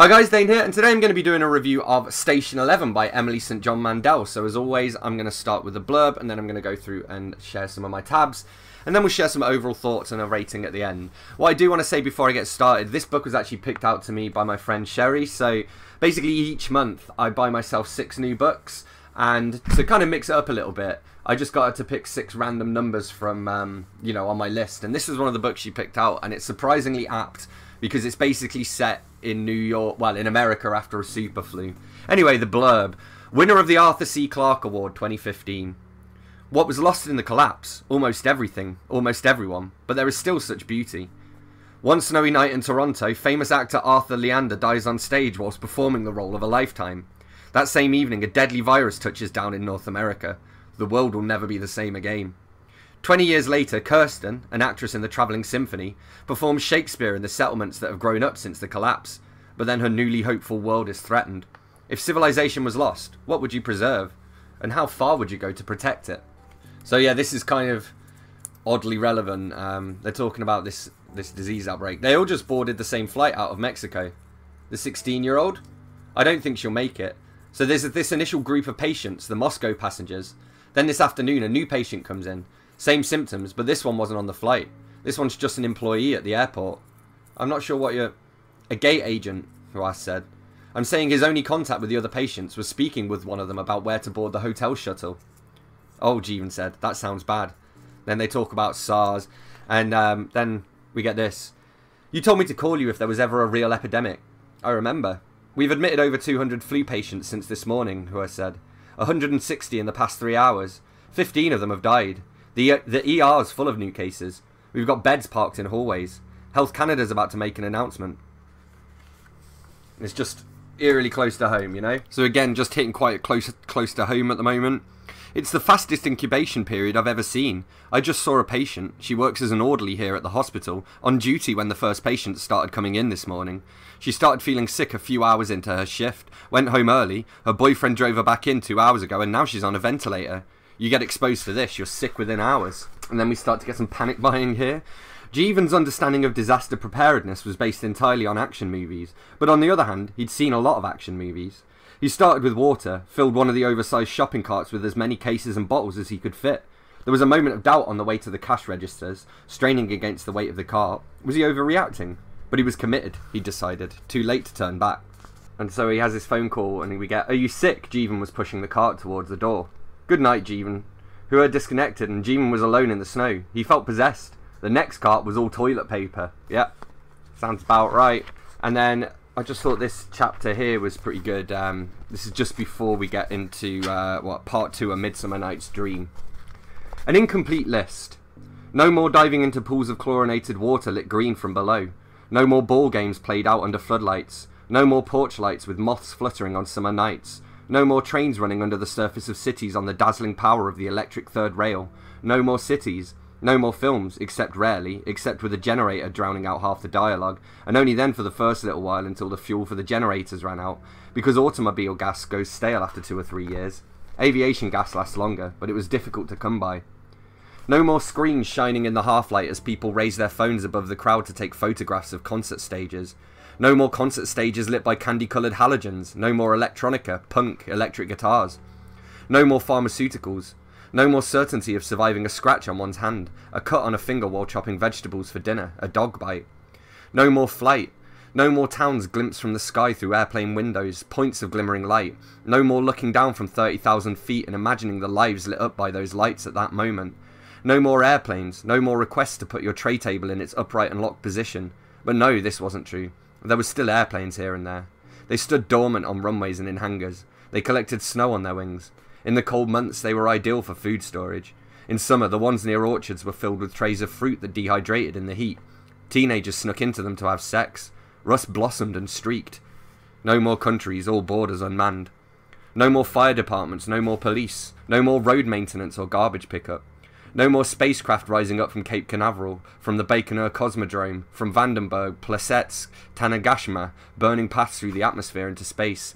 Hi guys, Dane here, and today I'm going to be doing a review of Station 11 by Emily St. John Mandel. So as always, I'm going to start with the blurb, and then I'm going to go through and share some of my tabs, and then we'll share some overall thoughts and a rating at the end. What I do want to say before I get started, this book was actually picked out to me by my friend Sherry, so basically each month I buy myself six new books, and to kind of mix it up a little bit, I just got her to pick six random numbers from, um, you know, on my list, and this is one of the books she picked out, and it's surprisingly apt because it's basically set in New York, well, in America after a super flu. Anyway, the blurb. Winner of the Arthur C. Clarke Award 2015. What was lost in the collapse? Almost everything, almost everyone, but there is still such beauty. One snowy night in Toronto, famous actor Arthur Leander dies on stage whilst performing the role of a lifetime. That same evening, a deadly virus touches down in North America. The world will never be the same again. Twenty years later, Kirsten, an actress in the Travelling Symphony, performs Shakespeare in the settlements that have grown up since the collapse, but then her newly hopeful world is threatened. If civilization was lost, what would you preserve? And how far would you go to protect it? So yeah, this is kind of oddly relevant. Um, they're talking about this, this disease outbreak. They all just boarded the same flight out of Mexico. The 16-year-old? I don't think she'll make it. So there's this initial group of patients, the Moscow passengers. Then this afternoon, a new patient comes in. Same symptoms, but this one wasn't on the flight. This one's just an employee at the airport. I'm not sure what you're... A gate agent, Roas said. I'm saying his only contact with the other patients was speaking with one of them about where to board the hotel shuttle. Oh, Jeevan said, that sounds bad. Then they talk about SARS, and um, then we get this. You told me to call you if there was ever a real epidemic. I remember. We've admitted over 200 flu patients since this morning, Hua said. 160 in the past three hours. 15 of them have died. The, the ER is full of new cases. We've got beds parked in hallways. Health Canada's about to make an announcement. It's just eerily close to home, you know? So again, just hitting quite close, close to home at the moment. It's the fastest incubation period I've ever seen. I just saw a patient. She works as an orderly here at the hospital, on duty when the first patient started coming in this morning. She started feeling sick a few hours into her shift, went home early, her boyfriend drove her back in two hours ago, and now she's on a ventilator you get exposed to this, you're sick within hours. And then we start to get some panic buying here. Jeevan's understanding of disaster preparedness was based entirely on action movies, but on the other hand, he'd seen a lot of action movies. He started with water, filled one of the oversized shopping carts with as many cases and bottles as he could fit. There was a moment of doubt on the way to the cash registers, straining against the weight of the cart. Was he overreacting? But he was committed, he decided. Too late to turn back. And so he has his phone call and we get, Are you sick? Jeevan was pushing the cart towards the door. Good night, Jeevan. Hua had disconnected and Jeevan was alone in the snow. He felt possessed. The next cart was all toilet paper. Yep. Sounds about right. And then I just thought this chapter here was pretty good. Um, this is just before we get into uh, what part two of Midsummer Night's Dream. An incomplete list. No more diving into pools of chlorinated water lit green from below. No more ball games played out under floodlights. No more porch lights with moths fluttering on summer nights. No more trains running under the surface of cities on the dazzling power of the electric third rail. No more cities. No more films, except rarely, except with a generator drowning out half the dialogue, and only then for the first little while until the fuel for the generators ran out, because automobile gas goes stale after two or three years. Aviation gas lasts longer, but it was difficult to come by. No more screens shining in the half-light as people raise their phones above the crowd to take photographs of concert stages. No more concert stages lit by candy-coloured halogens. No more electronica, punk, electric guitars. No more pharmaceuticals. No more certainty of surviving a scratch on one's hand, a cut on a finger while chopping vegetables for dinner, a dog bite. No more flight. No more towns glimpsed from the sky through airplane windows, points of glimmering light. No more looking down from 30,000 feet and imagining the lives lit up by those lights at that moment. No more airplanes, no more requests to put your tray table in its upright and locked position. But no, this wasn't true. There were still airplanes here and there. They stood dormant on runways and in hangars. They collected snow on their wings. In the cold months, they were ideal for food storage. In summer, the ones near orchards were filled with trays of fruit that dehydrated in the heat. Teenagers snuck into them to have sex. Rust blossomed and streaked. No more countries, all borders unmanned. No more fire departments, no more police. No more road maintenance or garbage pickup. No more spacecraft rising up from Cape Canaveral, from the Baikonur Cosmodrome, from Vandenberg, Plesetsk, Tanegashima, burning paths through the atmosphere into space.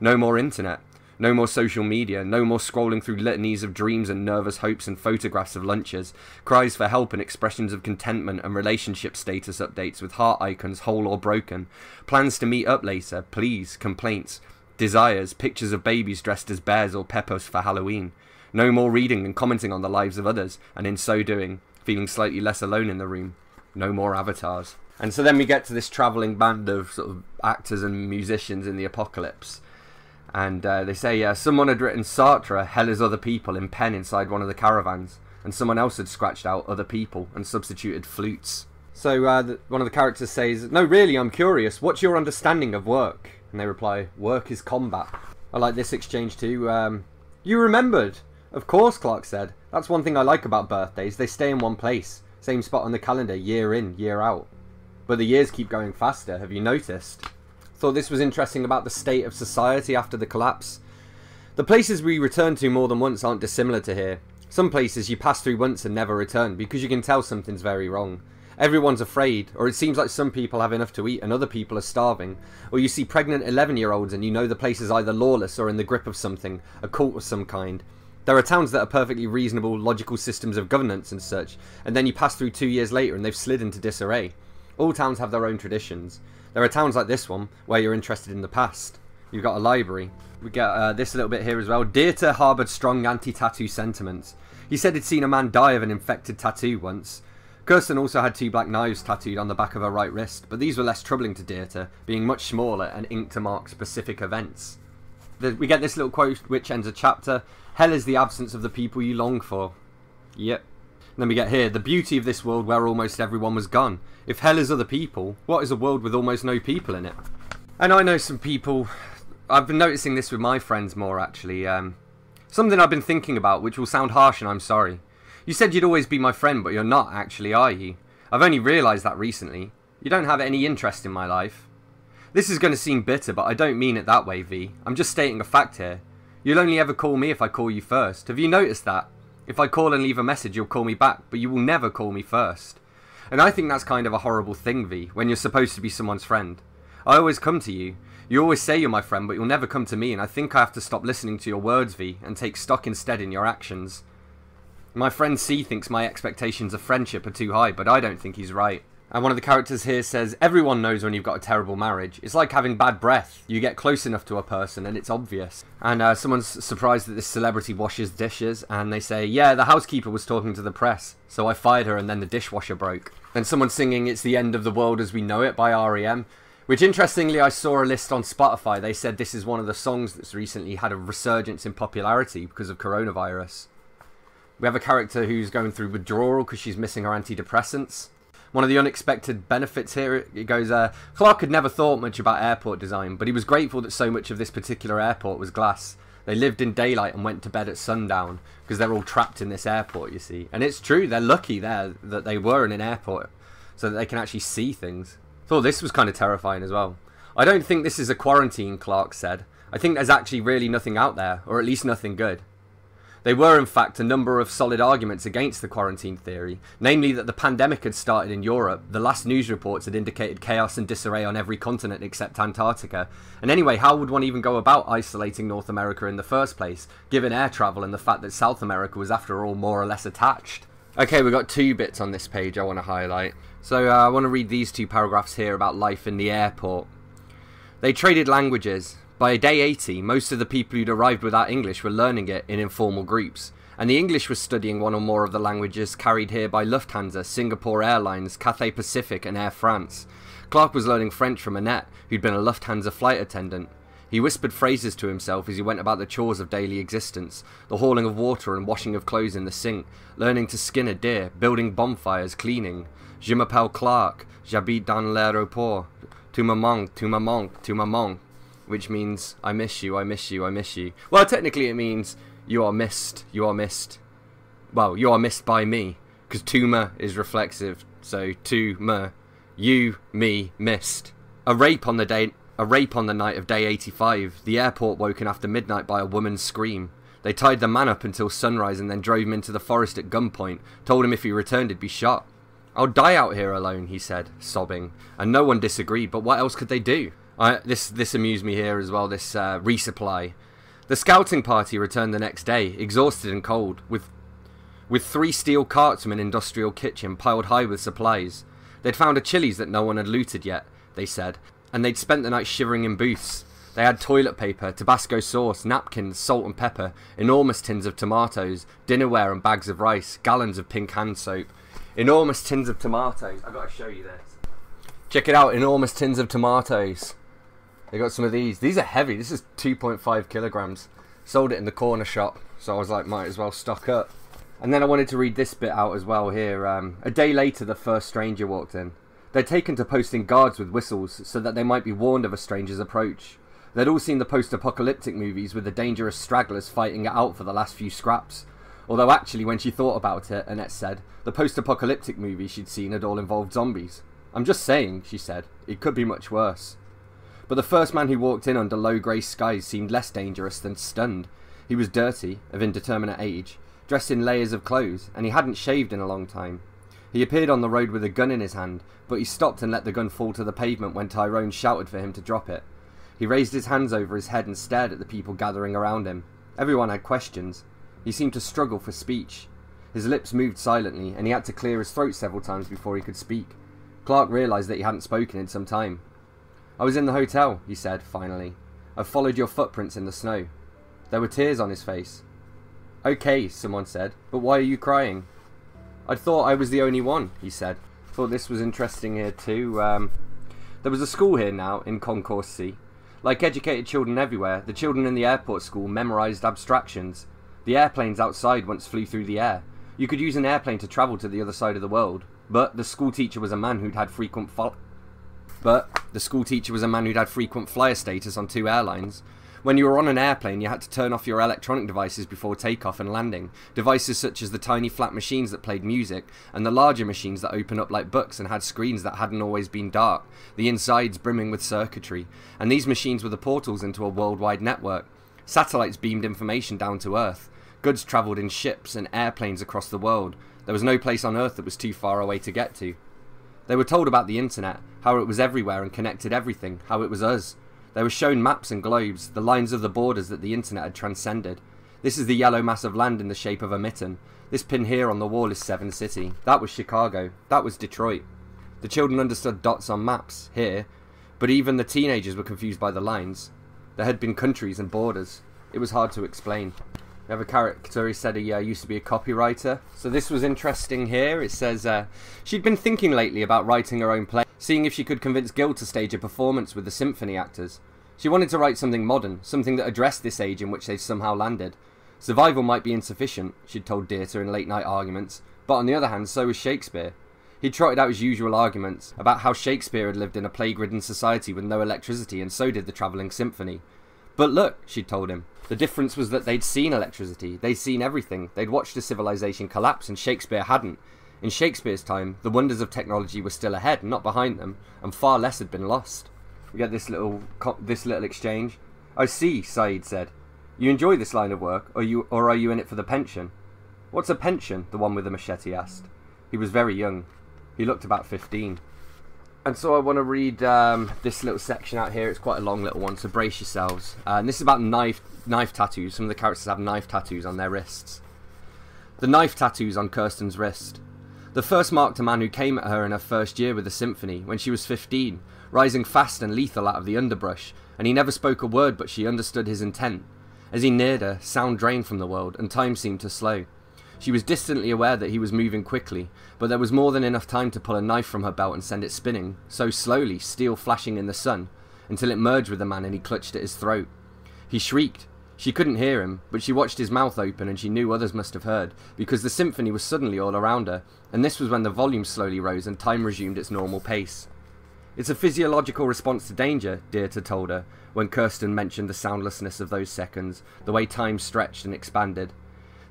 No more internet. No more social media, no more scrolling through litanies of dreams and nervous hopes and photographs of lunches, cries for help and expressions of contentment and relationship status updates with heart icons whole or broken, plans to meet up later, please, complaints, desires, pictures of babies dressed as bears or peppers for Halloween. No more reading and commenting on the lives of others, and in so doing, feeling slightly less alone in the room. No more avatars. And so then we get to this travelling band of sort of actors and musicians in the apocalypse. And uh, they say uh, someone had written Sartre, hell is other people, in pen inside one of the caravans. And someone else had scratched out other people and substituted flutes. So uh, the, one of the characters says, No, really, I'm curious. What's your understanding of work? And they reply, Work is combat. I like this exchange too. Um, you remembered. Of course, Clark said. That's one thing I like about birthdays. They stay in one place. Same spot on the calendar, year in, year out. But the years keep going faster, have you noticed? Thought this was interesting about the state of society after the collapse. The places we return to more than once aren't dissimilar to here. Some places you pass through once and never return because you can tell something's very wrong. Everyone's afraid, or it seems like some people have enough to eat and other people are starving. Or you see pregnant 11 year olds and you know the place is either lawless or in the grip of something, a cult of some kind. There are towns that are perfectly reasonable, logical systems of governance and such, and then you pass through two years later and they've slid into disarray. All towns have their own traditions. There are towns like this one where you're interested in the past. You've got a library. We get uh, this a little bit here as well. Dieter harboured strong anti-tattoo sentiments. He said he'd seen a man die of an infected tattoo once. Kirsten also had two black knives tattooed on the back of her right wrist, but these were less troubling to Dieter, being much smaller and inked to mark specific events. We get this little quote which ends a chapter. Hell is the absence of the people you long for. Yep. then we get here, the beauty of this world where almost everyone was gone. If hell is other people, what is a world with almost no people in it? And I know some people, I've been noticing this with my friends more actually. Um, something I've been thinking about, which will sound harsh and I'm sorry. You said you'd always be my friend, but you're not actually, are you? I've only realised that recently. You don't have any interest in my life. This is going to seem bitter, but I don't mean it that way, V. I'm just stating a fact here. You'll only ever call me if I call you first. Have you noticed that? If I call and leave a message, you'll call me back, but you will never call me first. And I think that's kind of a horrible thing, V, when you're supposed to be someone's friend. I always come to you. You always say you're my friend, but you'll never come to me, and I think I have to stop listening to your words, V, and take stock instead in your actions. My friend C thinks my expectations of friendship are too high, but I don't think he's right. And one of the characters here says, Everyone knows when you've got a terrible marriage. It's like having bad breath. You get close enough to a person and it's obvious. And uh, someone's surprised that this celebrity washes dishes, and they say, Yeah, the housekeeper was talking to the press, so I fired her and then the dishwasher broke. Then someone's singing It's the End of the World as We Know It by REM. Which interestingly, I saw a list on Spotify. They said this is one of the songs that's recently had a resurgence in popularity because of coronavirus. We have a character who's going through withdrawal because she's missing her antidepressants. One of the unexpected benefits here, it goes, uh, Clark had never thought much about airport design, but he was grateful that so much of this particular airport was glass. They lived in daylight and went to bed at sundown because they're all trapped in this airport, you see. And it's true, they're lucky there that they were in an airport so that they can actually see things. Thought this was kind of terrifying as well. I don't think this is a quarantine, Clark said. I think there's actually really nothing out there, or at least nothing good. There were, in fact, a number of solid arguments against the quarantine theory, namely that the pandemic had started in Europe, the last news reports had indicated chaos and disarray on every continent except Antarctica, and anyway, how would one even go about isolating North America in the first place, given air travel and the fact that South America was after all more or less attached? Okay, we've got two bits on this page I want to highlight. So uh, I want to read these two paragraphs here about life in the airport. They traded languages, by day 80, most of the people who'd arrived without English were learning it in informal groups, and the English was studying one or more of the languages carried here by Lufthansa, Singapore Airlines, Cathay Pacific, and Air France. Clark was learning French from Annette, who'd been a Lufthansa flight attendant. He whispered phrases to himself as he went about the chores of daily existence, the hauling of water and washing of clothes in the sink, learning to skin a deer, building bonfires, cleaning. Je m'appelle Clark, j'habite dans l'aéroport. Tu me manques, tu me manques, tu me manques which means I miss you, I miss you, I miss you. Well, technically it means you are missed, you are missed. Well, you are missed by me, because tuma is reflexive, so to me, you, me, missed. A rape on the day, a rape on the night of day 85. The airport woken after midnight by a woman's scream. They tied the man up until sunrise and then drove him into the forest at gunpoint. Told him if he returned, he'd be shot. I'll die out here alone, he said, sobbing. And no one disagreed, but what else could they do? I, this this amused me here as well. This uh, resupply. The scouting party returned the next day, exhausted and cold, with with three steel carts from an industrial kitchen piled high with supplies. They'd found a Chili's that no one had looted yet, they said, and they'd spent the night shivering in booths. They had toilet paper, Tabasco sauce, napkins, salt and pepper, enormous tins of tomatoes, dinnerware and bags of rice, gallons of pink hand soap, enormous tins of tomatoes. I've got to show you this. Check it out, enormous tins of tomatoes. They got some of these. These are heavy. This is 2.5 kilograms. Sold it in the corner shop, so I was like, might as well stock up. And then I wanted to read this bit out as well here. Um, a day later, the first stranger walked in. They'd taken to posting guards with whistles so that they might be warned of a stranger's approach. They'd all seen the post-apocalyptic movies with the dangerous stragglers fighting it out for the last few scraps. Although actually, when she thought about it, Annette said, the post-apocalyptic movies she'd seen had all involved zombies. I'm just saying, she said, it could be much worse. But the first man who walked in under low grey skies seemed less dangerous than stunned. He was dirty, of indeterminate age, dressed in layers of clothes, and he hadn't shaved in a long time. He appeared on the road with a gun in his hand, but he stopped and let the gun fall to the pavement when Tyrone shouted for him to drop it. He raised his hands over his head and stared at the people gathering around him. Everyone had questions. He seemed to struggle for speech. His lips moved silently, and he had to clear his throat several times before he could speak. Clark realised that he hadn't spoken in some time. I was in the hotel, he said, finally. I've followed your footprints in the snow. There were tears on his face. Okay, someone said, but why are you crying? I thought I was the only one, he said. Thought this was interesting here too. Um, there was a school here now, in Concourse C. Like educated children everywhere, the children in the airport school memorised abstractions. The airplanes outside once flew through the air. You could use an airplane to travel to the other side of the world. But the school teacher was a man who'd had frequent but the school teacher was a man who'd had frequent flyer status on two airlines. When you were on an airplane, you had to turn off your electronic devices before takeoff and landing. Devices such as the tiny flat machines that played music, and the larger machines that open up like books and had screens that hadn't always been dark, the insides brimming with circuitry. And these machines were the portals into a worldwide network. Satellites beamed information down to Earth. Goods travelled in ships and airplanes across the world. There was no place on Earth that was too far away to get to. They were told about the internet, how it was everywhere and connected everything, how it was us. They were shown maps and globes, the lines of the borders that the internet had transcended. This is the yellow mass of land in the shape of a mitten. This pin here on the wall is Severn City. That was Chicago. That was Detroit. The children understood dots on maps, here, but even the teenagers were confused by the lines. There had been countries and borders. It was hard to explain. We have a character, he said he uh, used to be a copywriter. So this was interesting here. It says uh, she'd been thinking lately about writing her own play, seeing if she could convince Gil to stage a performance with the symphony actors. She wanted to write something modern, something that addressed this age in which they'd somehow landed. Survival might be insufficient, she'd told Dieter in late night arguments, but on the other hand, so was Shakespeare. He trotted out his usual arguments about how Shakespeare had lived in a plague ridden society with no electricity, and so did the travelling symphony. But look, she'd told him, the difference was that they'd seen electricity, they'd seen everything, they'd watched a civilization collapse, and Shakespeare hadn't. In Shakespeare's time, the wonders of technology were still ahead, not behind them, and far less had been lost. We get this little this little exchange. I see, Saeed said. You enjoy this line of work, or you or are you in it for the pension? What's a pension? The one with the machete asked. He was very young. He looked about fifteen. And so I want to read um, this little section out here. It's quite a long little one, so brace yourselves. Uh, and this is about knife knife tattoos. Some of the characters have knife tattoos on their wrists. The knife tattoos on Kirsten's wrist. The first marked a man who came at her in her first year with the symphony, when she was 15, rising fast and lethal out of the underbrush, and he never spoke a word but she understood his intent. As he neared her, sound drained from the world, and time seemed to slow. She was distantly aware that he was moving quickly, but there was more than enough time to pull a knife from her belt and send it spinning, so slowly, steel flashing in the sun, until it merged with the man and he clutched at his throat. He shrieked. She couldn't hear him, but she watched his mouth open and she knew others must have heard, because the symphony was suddenly all around her, and this was when the volume slowly rose and time resumed its normal pace. It's a physiological response to danger, Dieter told her, when Kirsten mentioned the soundlessness of those seconds, the way time stretched and expanded.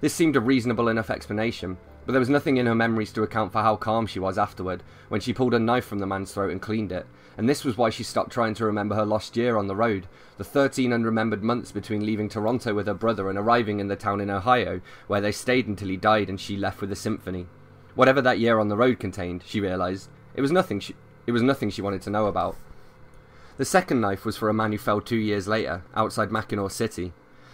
This seemed a reasonable enough explanation, but there was nothing in her memories to account for how calm she was afterward, when she pulled a knife from the man's throat and cleaned it, and this was why she stopped trying to remember her lost year on the road, the 13 unremembered months between leaving Toronto with her brother and arriving in the town in Ohio, where they stayed until he died and she left with the symphony. Whatever that year on the road contained, she realised, it was nothing she, it was nothing she wanted to know about. The second knife was for a man who fell two years later, outside Mackinaw City.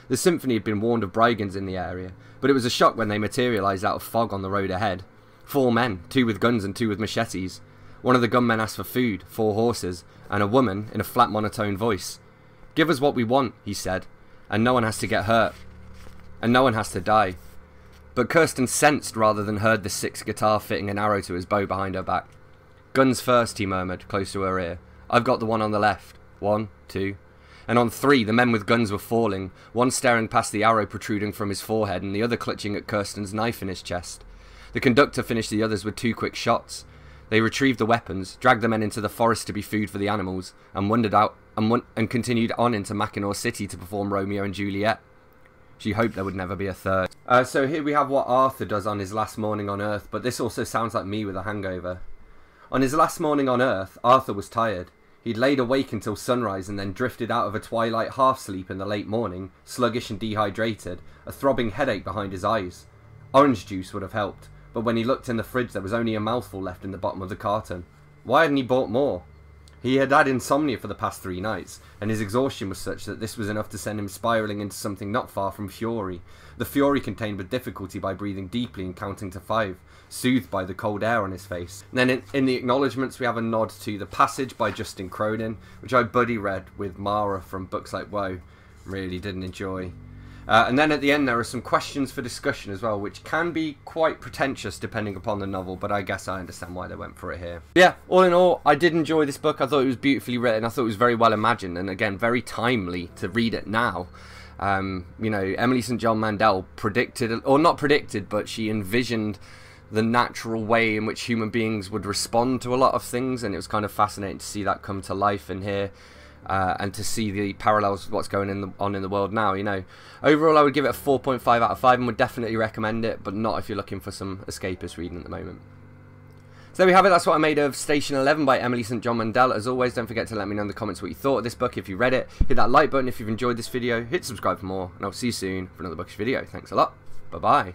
The symphony had been warned of brigands in the area, but it was a shock when they materialised out of fog on the road ahead. Four men, two with guns and two with machetes. One of the gunmen asked for food, four horses, and a woman in a flat monotone voice. Give us what we want, he said, and no one has to get hurt. And no one has to die. But Kirsten sensed rather than heard the sixth guitar fitting an arrow to his bow behind her back. Guns first, he murmured, close to her ear. I've got the one on the left. One, two. And on three, the men with guns were falling, one staring past the arrow protruding from his forehead and the other clutching at Kirsten's knife in his chest. The conductor finished the others with two quick shots. They retrieved the weapons, dragged the men into the forest to be food for the animals, and wandered out and, and continued on into Mackinaw City to perform Romeo and Juliet. She hoped there would never be a third. Uh, so here we have what Arthur does on his last morning on Earth, but this also sounds like me with a hangover. On his last morning on Earth, Arthur was tired. He'd laid awake until sunrise and then drifted out of a twilight half sleep in the late morning, sluggish and dehydrated, a throbbing headache behind his eyes. Orange juice would have helped, but when he looked in the fridge there was only a mouthful left in the bottom of the carton. Why hadn't he bought more? He had had insomnia for the past three nights, and his exhaustion was such that this was enough to send him spiralling into something not far from fury. The fury contained with difficulty by breathing deeply and counting to five, soothed by the cold air on his face. And then in, in, the acknowledgements, we have a nod to The Passage by Justin Cronin, which I buddy read with Mara from Books Like Woe. Really didn't enjoy. Uh, and then at the end, there are some questions for discussion as well, which can be quite pretentious depending upon the novel, but I guess I understand why they went for it here. Yeah, all in all, I did enjoy this book. I thought it was beautifully written. I thought it was very well imagined, and again, very timely to read it now. Um, you know, Emily St. John Mandel predicted, or not predicted, but she envisioned the natural way in which human beings would respond to a lot of things, and it was kind of fascinating to see that come to life in here. Uh, and to see the parallels with what's going in the, on in the world now, you know. Overall, I would give it a 4.5 out of 5 and would definitely recommend it, but not if you're looking for some escapist reading at the moment. So there we have it, that's what I made of Station 11 by Emily St. John Mandel. As always, don't forget to let me know in the comments what you thought of this book if you read it. Hit that like button if you've enjoyed this video, hit subscribe for more, and I'll see you soon for another bookish video. Thanks a lot, bye bye.